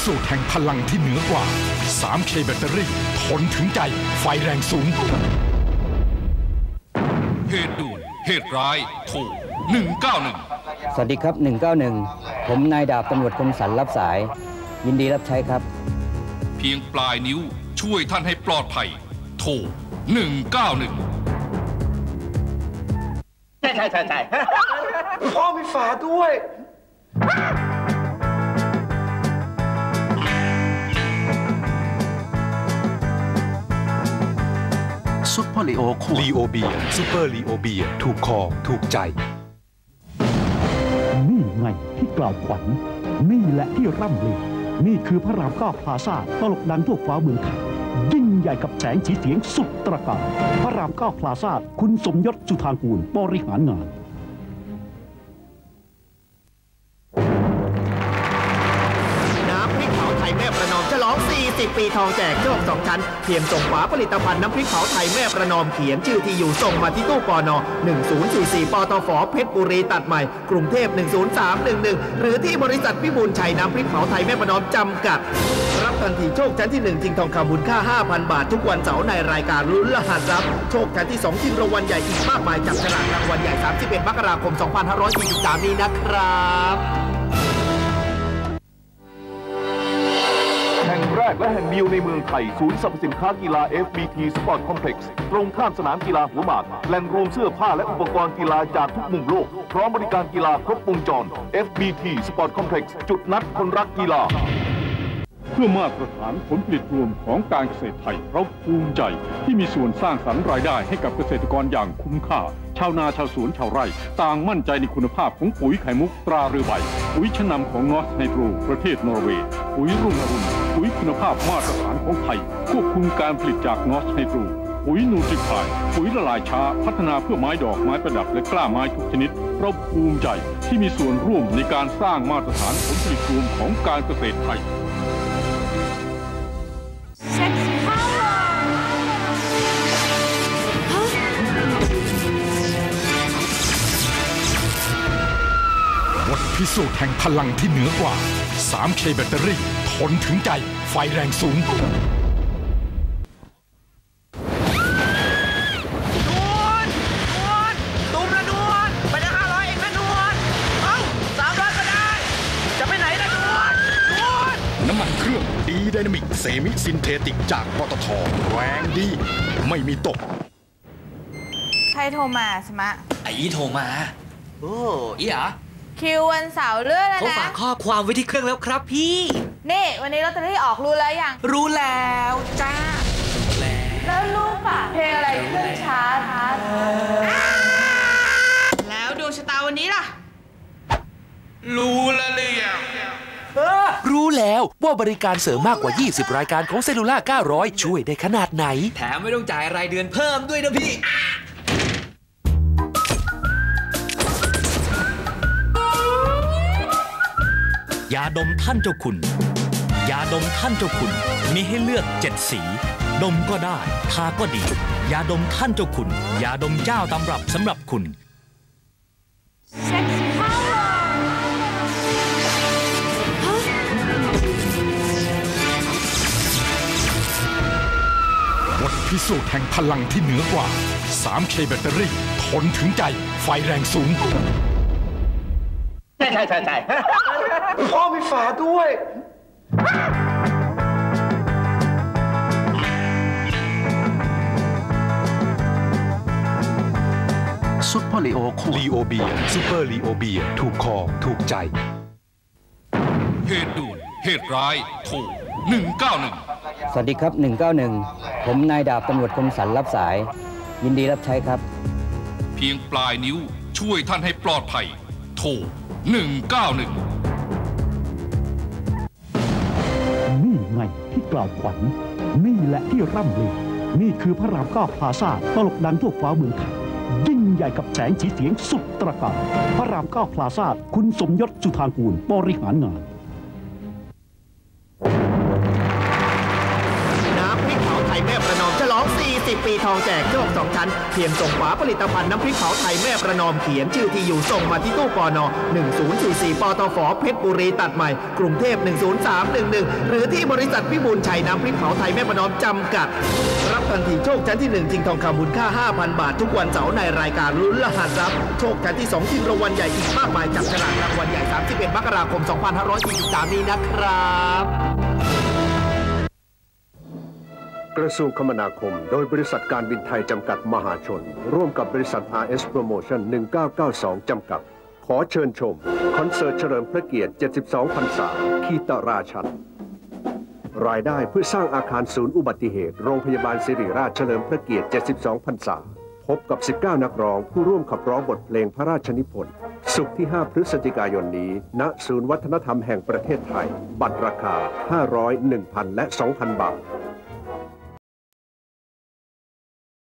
พิสูจน์แห่งพลังที่เหนือกว่า 3K แบตเตอรี่ทนถึงใจ ไฟแรงสูง เหตุด่วน เหตุร้าย โทร 191 สวัสดีครับ 191 ผมนายดาบตำรวจคมสันรับสาย ยินดีรับใช้ครับ เพียงปลายนิ้วช่วยท่านให้ปลอดภัย โทร 191 ใช่ใช่ใช่ใช่พ่อมีฝาด้วย ซุปเปอร์ลีโอขวดลีโอเบียร์ซูเปอร์ลีโอเบียร์ถูกคอถูกใจ นี่ไงที่กล่าวขวัญ นี่แหละที่ร่ำลือ นี่คือพระรามเก้าพลาซ่าตลกดังทั่วฟ้าเมืองไทยยิ่งใหญ่กับแสงสีเสียงสุดตระการ พระรามเก้าพลาซ่าคุณสมยศสุธางกูลบริหารงานน้ อง40ปีทองแจกโชคสองชั้น เพียงส่งฝาผลิตภัณฑ์น้ำพริกเผาไทยแม่ประนอมเขียนชื่อที่อยู่ส่งมาที่ตู้ปอนอ1044 ปตฟเพชรบุรีตัดใหม่ กรุงเทพ 10311 หรือที่บริษัทพิบูลชัยน้ำพริกเผาไทยแม่ประนอมจำกัด รับทันทีโชคชั้นที่ 1 จริงทองคำมูลค่า 5,000 บาท ทุกวันเสาร์ในรายการลุ้นรหัสรับโชคชั้นที่ 2 จริงรางวัลใหญ่อีกมากมายจับฉลากรางวัลใหญ่ 31 มกราคม 2543 นี้นะครับ กและแห่งเดียวในเมืองไทย ศูนย์สรรพสินค้ากีฬา FBT Sport Complex ตรงข้ามสนามกีฬาหัวหมากแหล่งรวมเสื้อผ้าและอุปกรณ์กีฬาจากทุกมุมโลก พร้อมบริการกีฬาครบวงจร FBT Sport Complex จุดนัดคนรักกีฬา เพื่อมาตรฐานผลผลิตรวมของการเกษตรไทยเราภูมิใจที่มีส่วนสร้างสรรค์รายได้ให้กับเกษตรกรอย่างคุ้มค่า ชาวนาชาวสวนชาวไร่ ต่างมั่นใจในคุณภาพของปุ๋ยไข่มุกตราเรือใบปุ๋ยชั้นนำของนอร์สไฮโดรประเทศนอร์เวย์ปุ๋ยรุ่งอรุณ ปุ๋ยคุณภาพมาตรฐานของไทย ควบคุมการผลิตจากนอร์สไฮโดรปุ๋ยนูทริพายปุ๋ยละลายช้า พัฒนาเพื่อไม้ดอกไม้ประดับและกล้าไม้ทุกชนิดเราภูมิใจที่มีส่วนร่วมในการสร้างมาตรฐานผลผลิตรวมของการเกษตรไทยพิสูจน์แห่งพลังที่เหนือกว่า 3K แบตเตอรี่ ทนถึงใจ ไฟแรงสูงนวลนวลตุ้มละนวลไปได้ห้าร้อยเองนะนวลเอ้าสามร้อยก็ได้จะไปไหนนะนวลนวลน้ำมันเครื่อง D Dynamic semi synthetic จากปตทแรงดี ไม่มีตก ใครโทรมาสมะไอ้โทรมา โอ้อีเหรอ คิววันเสาร์เลื่อนแล้วเขานะฝากข้อความไว้ที่เครื่องแล้วครับพี่ นี่ วันนี้ลอตเตอรี่ออกรู้แล้วยัง รู้แล้วจ้า แล้วรู้ป่ะเพลงอะไรขึ้นช้าช้าแล้วดวงชะตาวันนี้ล่ะ รู้แล้วเลยรู้แล้วว่าบริการเสริมมากกว่า 20 รายการของเซลูล่า900 ช่วยได้ขนาดไหน แถมไม่ต้องจ่ายรายเดือนเพิ่มด้วยนะพี่ ยาดมท่านเจ้าคุณ ยาดมท่านเจ้าคุณ มีให้เลือกเจ็ดสี ดมก็ได้ ทาก็ดี ยาดมท่านเจ้าคุณ ยาดมเจ้าตำรับสำหรับคุณบทพิสูจน์แห่งพลังที่เหนือกว่า 3K แบตเตอรี่ ทนถึงใจ ไฟแรงสูง ใช่ใช่ใช่ใช่พ่อมีฝาด้วย ซุปเปอร์ลีโอขวดลีโอเบียซูเปอร์ลีโอเบียถูกคอถูกใจ เหตุด่วนเหตุร้ายโทร191 สวัสดีครับ 191 ผมนายดาบตำรวจคมสันรับสาย ยินดีรับใช้ครับ เพียงปลายนิ้วช่วยท่านให้ปลอดภัย โทร 191 นี่ไงที่กล่าวขวัญ นี่แหละที่ร่ำลือ นี่คือพระรามเก้าพลาซ่าตลกดังทั่วฟ้าเมืองไทยยิ่งใหญ่กับแสงสีเสียงสุดตระการพระรามเก้าพลาซ่าคุณสมยศสุธางกูลบริหารงาน ปีทองแจกโชคสองชั้น เพียงส่งฝาผลิตภัณฑ์น้ำพริกเผาไทยแม่ประนอมเขียนชื่อที่อยู่ส่งมาที่ตู้ปอนอ1044ปตฟเพชรบุรีตัดใหม่ กรุงเทพ10311 หรือที่บริษัทพิบูลชัยน้ำพริกเผาไทยแม่ประนอมจำกัด รับทันทีโชคชั้นที่ 1 จริงทองคำมูลค่า 5,000 บาท ทุกวันเสาร์ในรายการลุ้นรหัสทรัพย์โชคชั้นที่ 2 จริงรางวัลใหญ่อีกมากมายจับฉลากรางวัลใหญ่ 31 มกราคม 2543 นี้นะครับ ระทรวงคมนาคม โดยบริษัทการบินไทยจำกัดมหาชน ร่วมกับบริษัท RS Promotion 1992 จำกัด ขอเชิญชม คอนเสิร์ตเฉลิมพระเกียรติ 72พรรษาคีตราชัน รายได้เพื่อสร้างอาคารศูนย์อุบัติเหตุ โรงพยาบาลสิริราชเฉลิมพระเกียรติ 72พรรษา พบกับ 19 นักร้อง ผู้ร่วมขับร้องบทเพลงพระราชนิพนธ์ศุกร์ที่ 5 พฤศจิกายนนี้ ณ ศูนย์วัฒนธรรมแห่งประเทศไทย บัตรราคา 500 1,000 และ 2,000 บาท